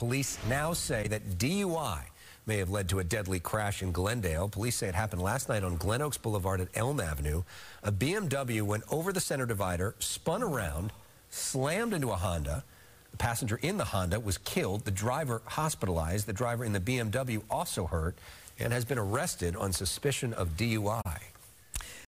Police now say that DUI may have led to a deadly crash in Glendale. Police say it happened last night on Glen Oaks Boulevard at Elm Avenue. A BMW went over the center divider, spun around, slammed into a Honda. The passenger in the Honda was killed. The driver hospitalized. The driver in the BMW also hurt and has been arrested on suspicion of DUI.